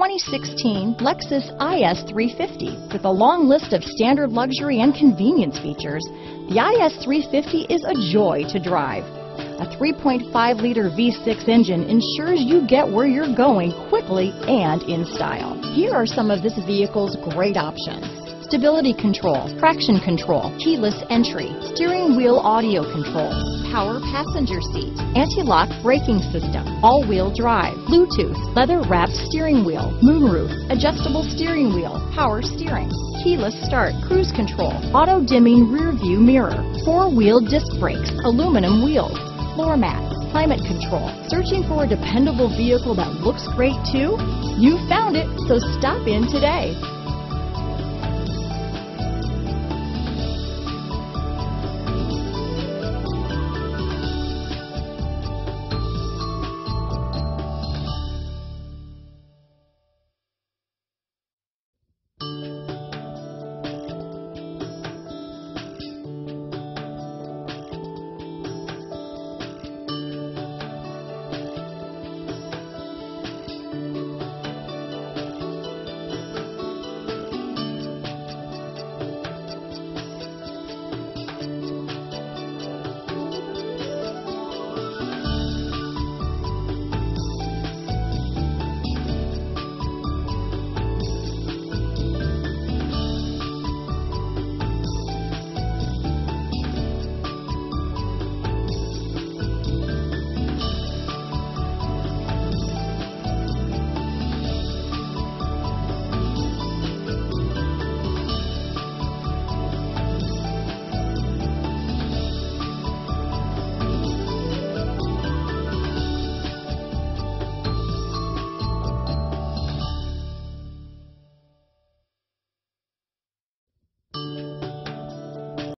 2016 Lexus IS 350. With a long list of standard luxury and convenience features, the IS 350 is a joy to drive. A 3.5-liter V6 engine ensures you get where you're going quickly and in style. Here are some of this vehicle's great options. Stability control, traction control, keyless entry, steering wheel audio controls, power passenger seat, anti-lock braking system, all-wheel drive, Bluetooth, leather-wrapped steering wheel, moonroof, adjustable steering wheel, power steering, keyless start, cruise control, auto-dimming rear view mirror, four-wheel disc brakes, aluminum wheels, floor mats, climate control. Searching for a dependable vehicle that looks great too? You found it, so stop in today.